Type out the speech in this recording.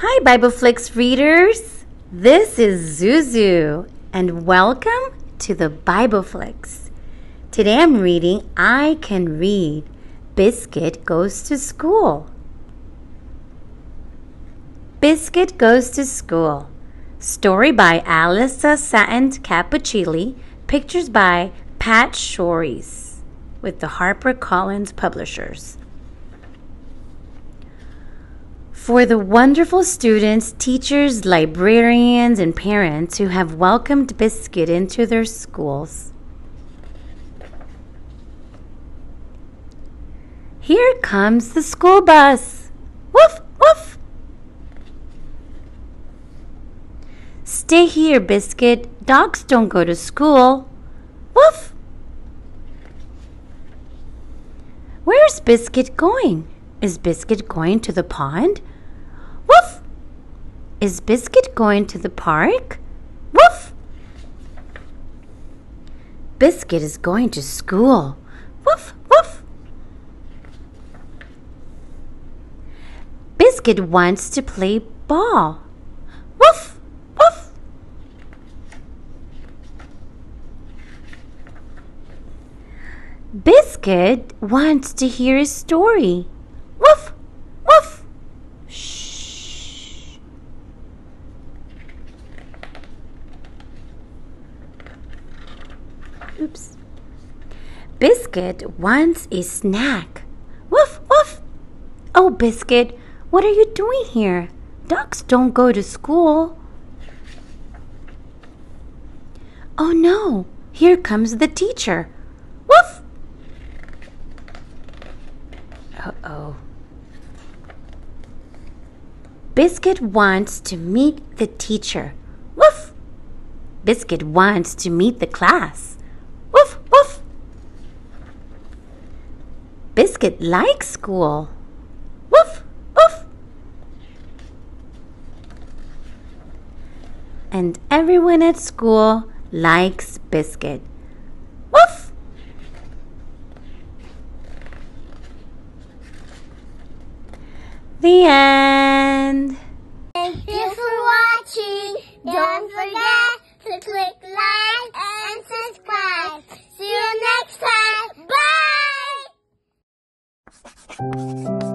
Hi, BibleFlix readers. This is Zuzu, and welcome to the BibleFlix. Today I'm reading I Can Read Biscuit Goes to School. Biscuit Goes to School. Story by Alyssa Satin Capucilli. Pictures by Pat Schories with the HarperCollins Publishers. For the wonderful students, teachers, librarians, and parents who have welcomed Biscuit into their schools. Here comes the school bus. Woof, woof. Stay here, Biscuit. Dogs don't go to school. Woof. Where's Biscuit going? Is Biscuit going to the pond? Is Biscuit going to the park? Woof! Biscuit is going to school. Woof, woof! Biscuit wants to play ball. Woof, woof! Biscuit wants to hear a story. Woof, woof! Shh. Oops. Biscuit wants a snack. Woof, woof! Oh, Biscuit, what are you doing here? Ducks don't go to school. Oh no, here comes the teacher. Woof! Uh oh. Biscuit wants to meet the teacher. Woof! Biscuit wants to meet the class. Woof, woof! Biscuit likes school. Woof, woof! And everyone at school likes Biscuit. Woof! The end. Thank you for watching. Don't forget to click Thank you.